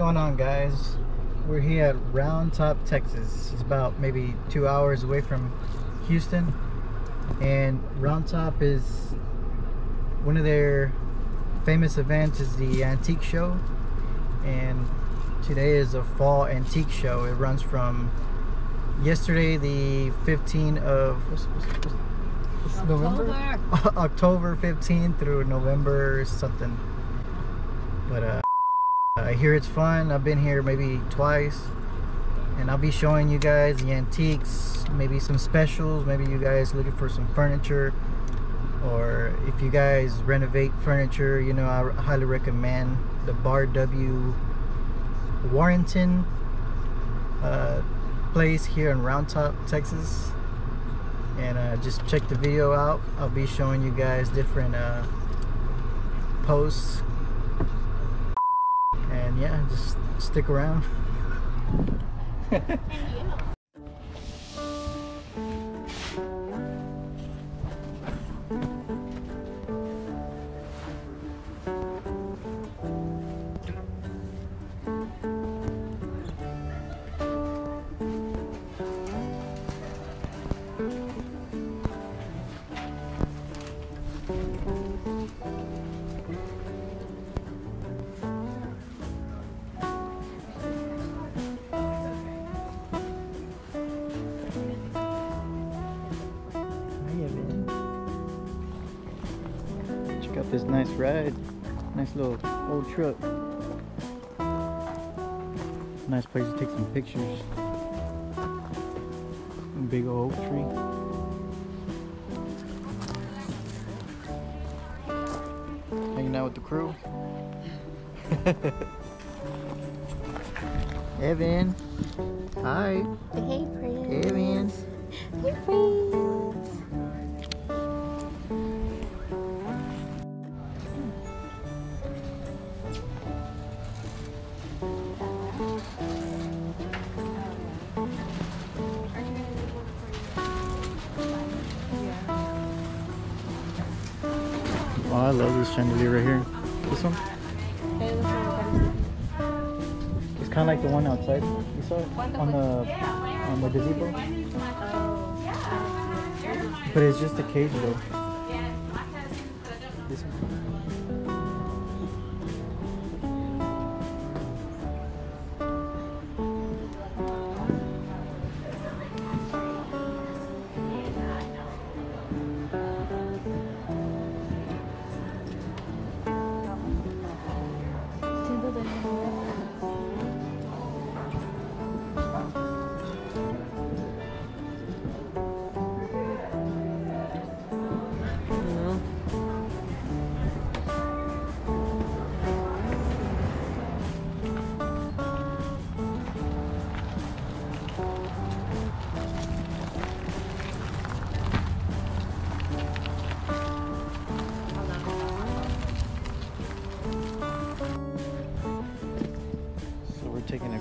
going on guys? We're here at Round Top, Texas. It's about maybe two hours away from Houston. And Round Top is one of their famous events is the antique show. And today is a fall antique show. It runs from yesterday the 15th of what's, what's, what's, November? October 15th through November something. But uh I hear it's fun. I've been here maybe twice. And I'll be showing you guys the antiques, maybe some specials, maybe you guys looking for some furniture. Or if you guys renovate furniture, you know, I highly recommend the Bar W Warrenton uh, place here in Round Top, Texas. And uh, just check the video out. I'll be showing you guys different uh, posts yeah just stick around nice ride. Nice little old truck. Nice place to take some pictures. Big old oak tree. Hanging out with the crew. Evan. Hi. Hey, friends. Evan. Hey, friends. This chandelier right here. This one? It's kind of like the one outside. You saw it on the on the gazebo. But it's just a cage though. This one.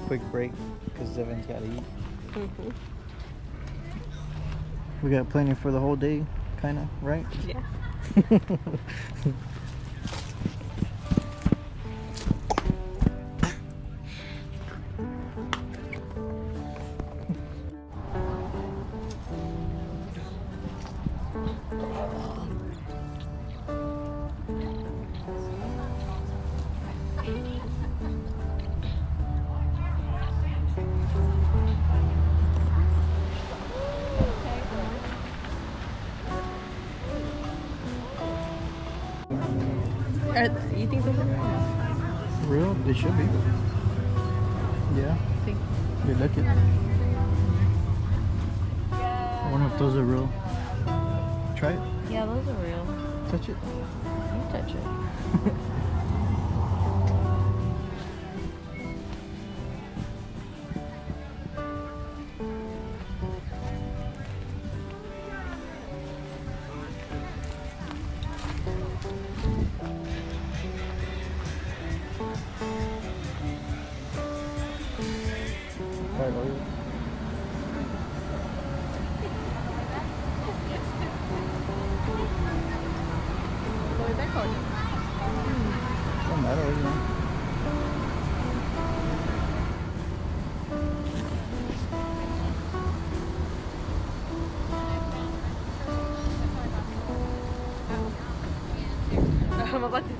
Quick break because Evan's got to eat. Mhm. We got plenty for the whole day, kind of, right? Yeah. Are, you think those are real? Real? They should be. Yeah, I think. you're looking. I wonder if those are real. Try it. Yeah, those are real. Touch it. You touch it. até coisa. Hum. Não era hoje, né? Vamos bater.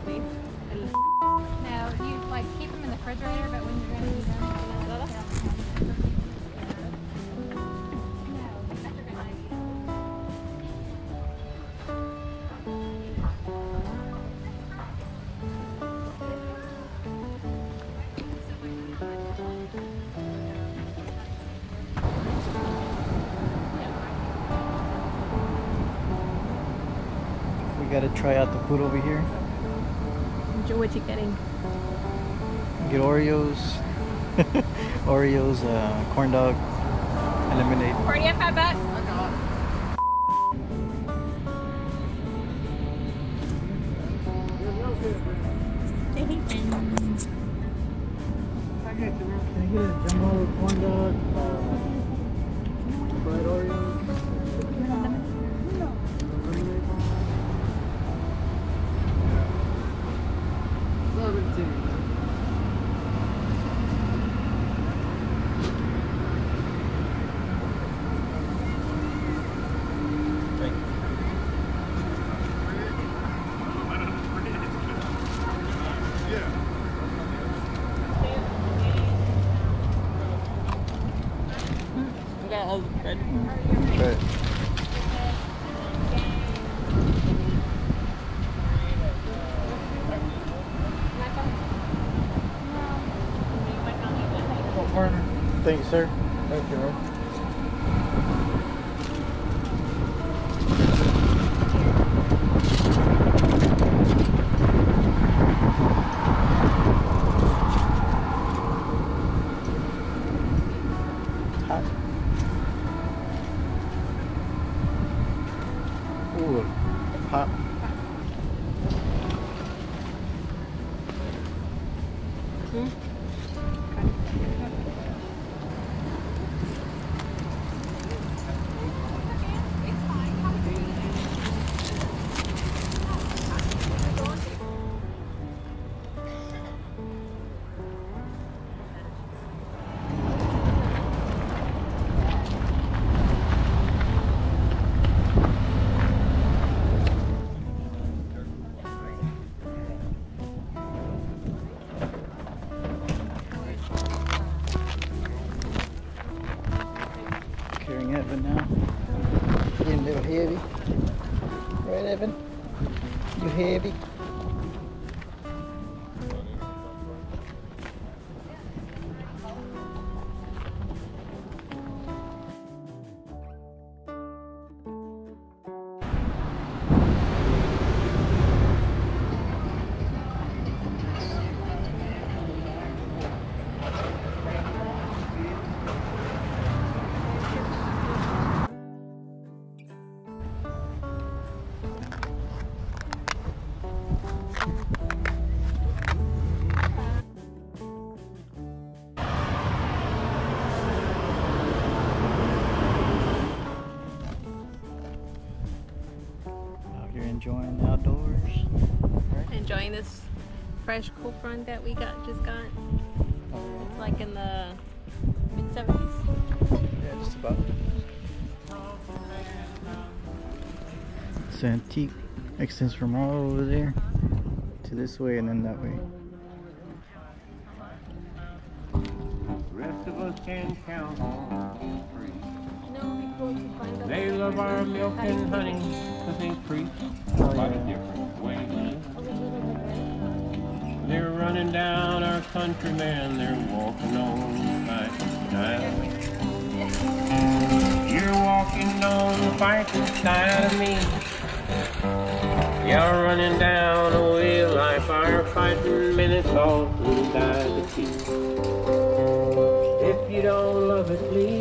Gotta try out the food over here. Joe, what you're getting? Get Oreos, Oreos, uh, corn dog, and lemonade. Party at five bucks. All the bread. Right. Thank you, sir. Thank you, 嗯。Enjoying this fresh cool front that we got just got. It's like in the mid 70s. Yeah, just about. It's antique. Extends from all over there to this way and then that way. Rest of us can count on free. You know, we go to find out They love our milk and honey because they preach Oh, about a yeah. Running down our countrymen. They're walking on the fighting style. You're walking on the fighting side of me. You're running down a way like our fighting minutes all die to see. If you don't love it, leave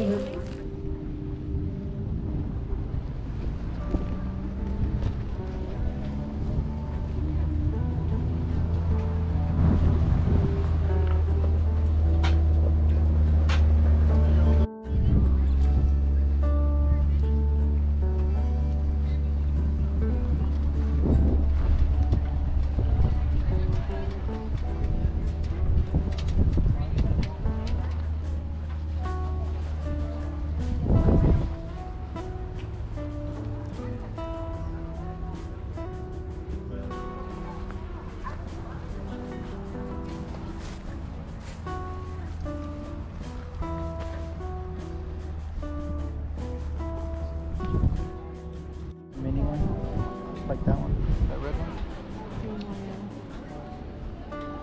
Like that one? That red one?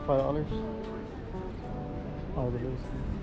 Five dollars? Oh, the little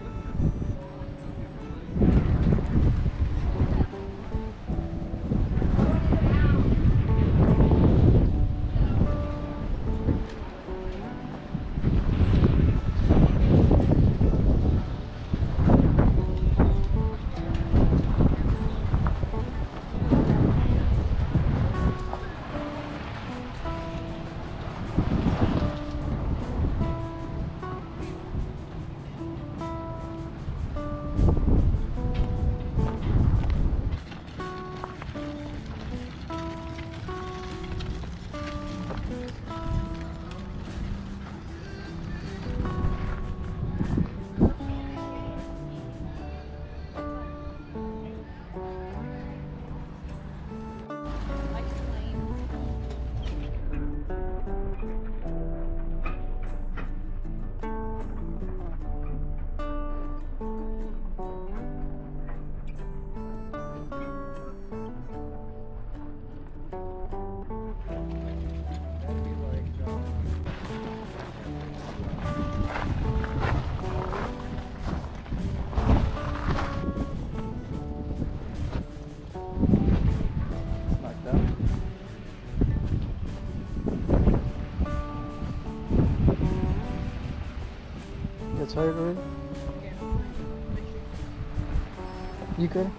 Tired already? You good?